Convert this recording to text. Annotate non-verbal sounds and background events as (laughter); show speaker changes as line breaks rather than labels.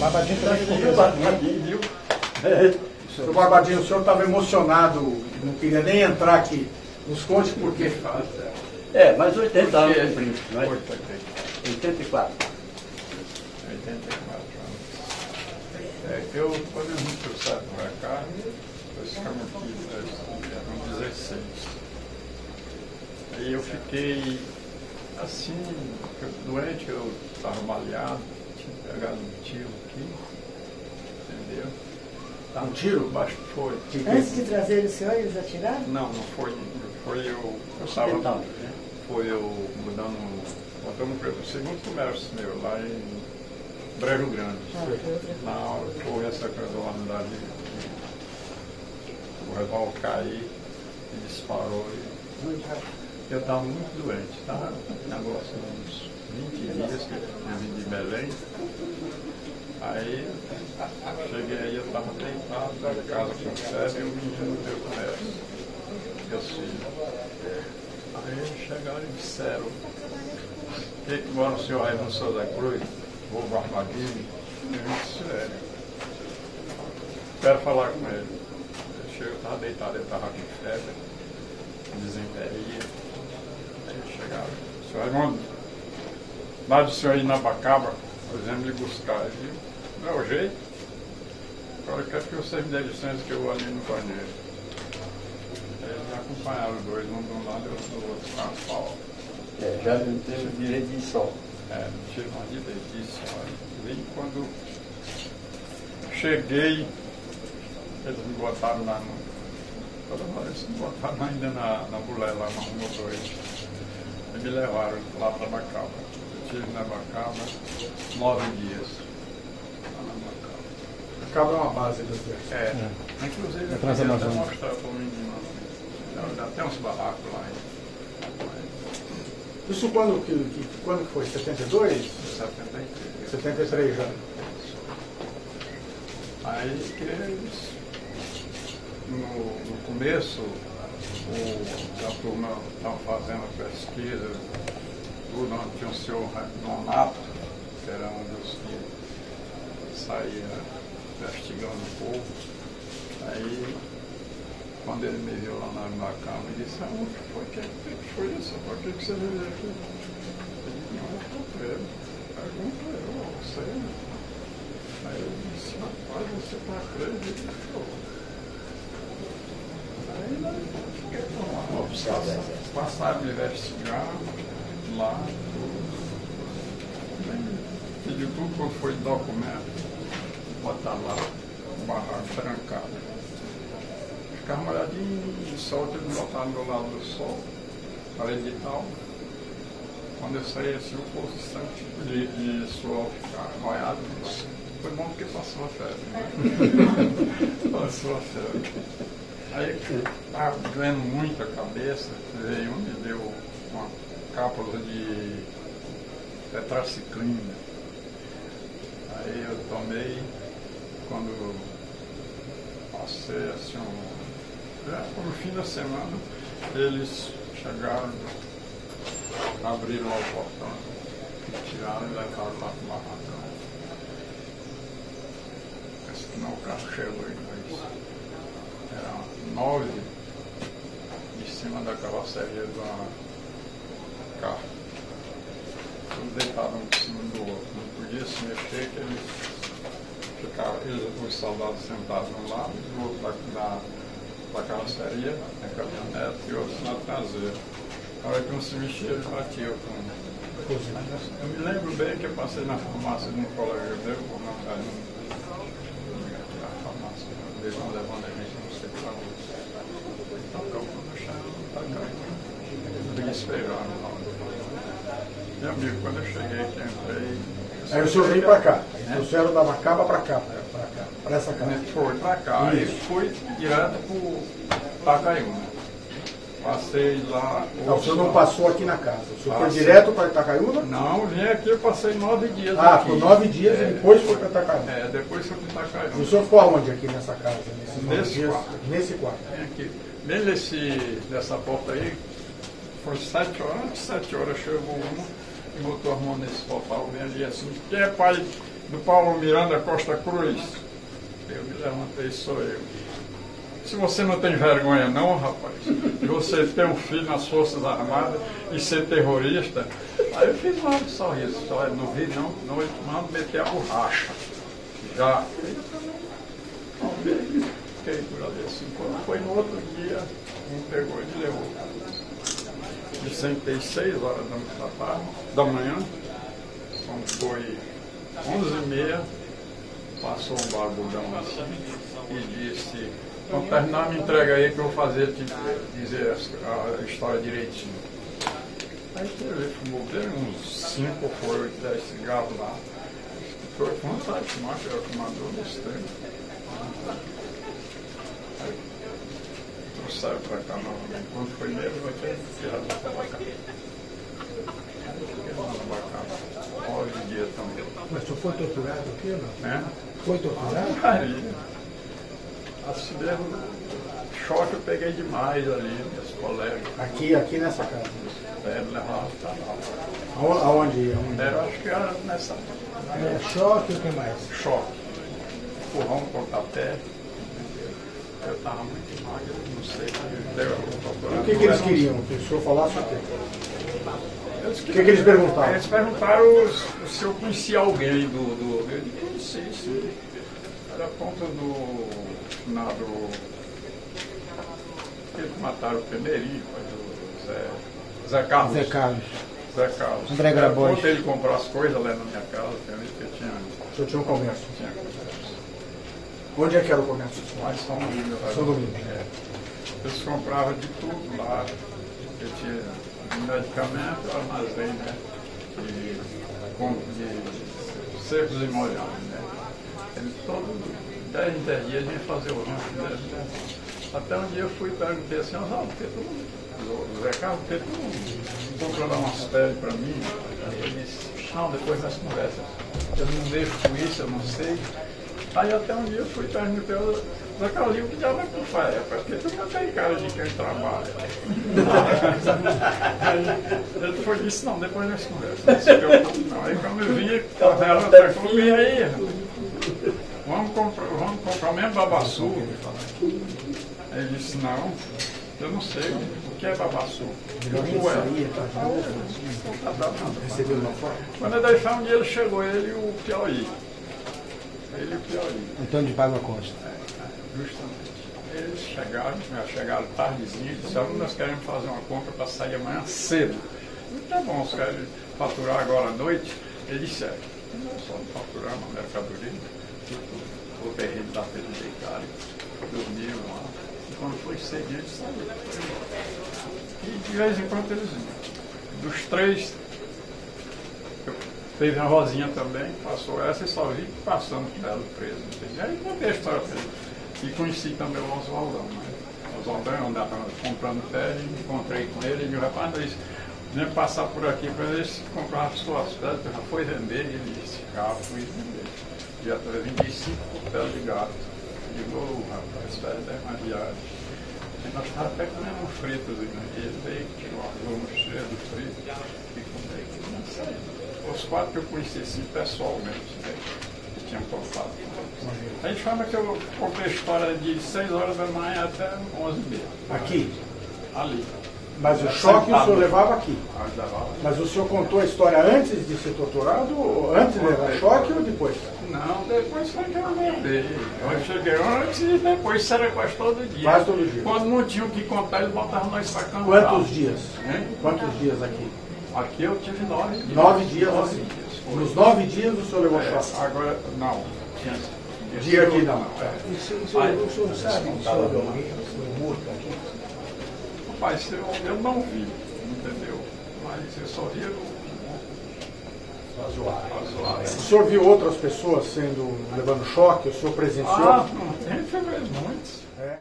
Barbadinho também ficou
viu? É.
Seu Barbadinho, o senhor estava emocionado, não queria nem entrar aqui. Nos conte por quê.
É, mas 80 anos cumpridos, não é?
84.
84 anos. É, eu, quando eu vim para o Estado para cá, nós ficamos aqui, nós eram 16. Aí eu fiquei assim, doente, eu estava malhado, tinha pegado um tiro aqui, entendeu?
Tá um tiro?
Baixo foi.
Antes de trazer o senhor, eles atiraram?
Não, não foi. Foi eu. Eu estava. Né? Foi eu mudando. Para o segundo comércio meu, lá em Brejo Grande. Ah, Na hora foi essa calamidade. O revólver caiu e disparou. E eu estava muito doente, estava negócio uns 20 dias que eu vim de Belém. Aí cheguei aí, eu estava deitado na casa com febre e o menino no meu comércio, meus filhos. Aí chegaram e disseram, que que mora o senhor Raimundo Souza Cruz, vou Barbadinho? Eu disse, é. Quero falar com ele. Eu estava deitado, ele estava com febre, desenteria. Senhor Raimundo, lá do senhor ir na Bacaba, por exemplo, me buscar, viu? Não é o jeito. Agora quero que você me dê licença que eu vou ali no banheiro. Eles me acompanharam os dois, um de um lado e outro do outro, com asfalto.
É, já não teve direito de sol.
É, não tive mais direito de sol. Vim quando cheguei, eles me botaram lá no. Toda hora eles me botaram ainda na, na mulher lá no dois. E me levaram lá para Bacaba. Eu estive na Bacaba nove dias.
Cabo é uma base do exército.
É. é. Inclusive,
é Transamazônica.
eu mostrar para o menino. Até uns barracos lá.
Isso quando que, que, quando que foi? 72?
73.
73 já.
Aí que eles, no, no começo, o, a turma estava fazendo a pesquisa, tudo, onde tinha o senhor Donato, que era um dos que saía investigando um pouco. Aí, quando ele me viu lá na, na cama, ele disse, ah, o que foi, que, foi isso? Por que, você veio aqui? Eu disse, não, eu estou preso. Pergunta eu, você. Aí ele disse, rapaz, você está preso? Ele falou. Aí fiquei lá, passaram me investigar lá, pediu tudo quanto foi documento botar lá o barraco trancado. Ficava molhadinho, sol teve que botar do lado do sol, parede de tal. Quando eu saí assim, o poço de, de suor ficar molhado, foi bom porque passou a febre. Né? (laughs) passou a febre. Aí estava doendo muito a cabeça, veio um me deu uma cápsula de tetraciclina. Aí eu tomei quando passei assim, um, é, no fim da semana, eles chegaram, abriram o portão, tiraram e levaram lá para o barracão. Parece que não o carro chegou em dois. Eram nove em cima da carroceria do carro. Tudo deitado um em cima do outro. Não podia se mexer, que eles ficava eles, os soldados sentados de um lado, do outro da, da, da carroceria, na caminhonete, e outros na traseira. A hora que um se mexia, eles batiam com. Eu me lembro bem que eu passei na farmácia de um colega meu, por não cair na farmácia, vão levando a gente, não sei para onde. Então, o campo no chão, está esperando. Meu amigo, quando eu cheguei aqui, entrei,
Aí o senhor veio para cá. Né? O senhor da Macaba para cá, para cá, para essa casa.
Foi para cá. Isso. Aí fui direto para Itacaiúna. Passei lá.
Não, o senhor não passou aqui na casa. O senhor passei. foi direto para Itacaiúna?
Não, vim aqui, eu passei nove dias.
Ah,
aqui.
por nove dias é, e depois foi para Itacaiúna.
É, depois foi para Itacaiúna. E
o senhor ficou aonde aqui nessa casa?
Nesse quarto.
Nesse quarto.
Aqui. Nesse, nessa porta aí, foi sete horas, antes de sete horas chegou uma botou a mão nesse portal bem ali assim, que é pai, do Paulo Miranda Costa Cruz. Eu me levantei, sou eu. Se você não tem vergonha não, rapaz, de você ter um filho nas Forças Armadas e ser terrorista, aí eu fiz um sorriso, só não vi não, não mando meter a borracha. Já. Fiquei por ali assim, quando foi no outro dia, me pegou e levou. Me sentei seis horas da manhã, quando foi onze e meia, passou um barbudão assim e disse quando terminar, me entrega aí que eu vou fazer, te dizer a, história direitinho. Aí ele fumou dele uns 5 ou 8, 10 cigarros lá. Foi fantástico, mas era fumador desse tempo. Trouxeram para cá novamente. Quando foi mesmo, fiquei lá no bacana. Hora de dia também.
Mas tu foi torturado aqui ou não?
Né?
Foi torturado?
Aí, assim mesmo, choque eu peguei demais ali, meus colegas.
Aqui, aqui nessa casa.
É, levava pra lá.
Aonde? Aonde?
Eu acho que era nessa
É, choque o que mais?
choque. Empurrão, pontapé. Eu estava muito magro, não sei. Deu,
O que, que eles queriam? Que o senhor falasse o quê?
O
que que eles perguntaram?
Eles perguntaram se eu conhecia alguém do. do eu disse, conheci, sim. Era a ponta do finado. Eles mataram o foi o Zé, Zé Carlos.
Zé Carlos.
Zé Carlos.
André Grabois.
Quando ele comprou as coisas lá na minha casa, que eu tinha,
O senhor tinha um comércio.
tinha.
Onde é que era o comércio?
Lá em São Domingos.
São Domingos.
É. Eles compravam de tudo lá. Eu tinha medicamento, armazém, né? De, com, de secos e molhados, né? Eles todo 10 em 10 dias vinham fazer o rancho deles, né? Até um dia eu fui e perguntei assim, ó, tu o Zé Carlos, que tu comprou lá umas peles para mim? Ele disse, não, depois nós conversas. Eu não mexo com isso, eu não sei. Aí até um dia eu fui e perguntei, ô, Zé Carlos, o que diabo é que tu faz? Porque tu não tem cara de quem trabalha. (laughs) Aí ele foi disse, não, depois nós conversamos. (laughs) Não. Aí quando eu vinha, ela até falou, e aí, vamos comprar, vamos comprar mesmo babaçu? Aí ele disse, não, eu não sei o que é babaçu. Como é?
Recebeu uma foto?
Quando daí foi um dia ele chegou, ele e o Piauí. Ele e o Piauí.
Antônio de Paiva Costa.
Justamente. Eles chegaram, já chegaram tardezinho, e disseram, nós queremos fazer uma compra para sair amanhã cedo. Tá bom, vocês querem faturar agora à noite? Ele disse, é, nós só faturar uma mercadoria, o terreno da Pedro de Icari, dormiram lá. E quando foi cedinho, eles saíram. E de vez em quando eles iam. Dos três, teve a Rosinha também, passou essa e só vi passando por ela preso. entendeu? Aí contei a história pra. E conheci também o Oswaldão. Né? Oswaldão eu andava comprando pele, encontrei com ele e me rapaz, disse, nem passar por aqui para ver se comprava suas eu já foi vender, e ele disse, já fui vender. Já vendi cinco peles de gato. Digo, ô rapaz, pele é uma viagem. E nós estávamos até comendo um frito, né? e ele veio, tirou a luma cheia do frito, e saída. Os quatro que eu conheci assim, pessoalmente, né? que tinham topado. Aí fala que eu comprei a história de 6 horas da manhã até 11 e meia.
Aqui.
Ali.
Mas o choque o senhor levava aqui.
Levava.
Mas o senhor contou a história antes de ser torturado? Antes de levar choque ou depois?
Não, depois foi que eu lembrei. Eu cheguei antes e depois era quase todo dia.
Quase todo dia.
Quando não tinha o que contar, eles botavam nós pra cantar.
Quantos dias?
Hein?
Quantos dias aqui?
Aqui eu tive nove dias.
Nove dias
Nove
assim.
dias.
Nos nove dias o senhor levou
É,
choque?
agora, não.
Dia aqui não.
É.
O senhor, o senhor, o senhor sabe sobre alguém que foi morto aqui?
Rapaz, eu, eu não vi, entendeu? Mas eu só o
zoado.
zoado.
O senhor viu outras pessoas sendo levando choque? O senhor presenciou?
Ah, não tem, foi muitos.
É.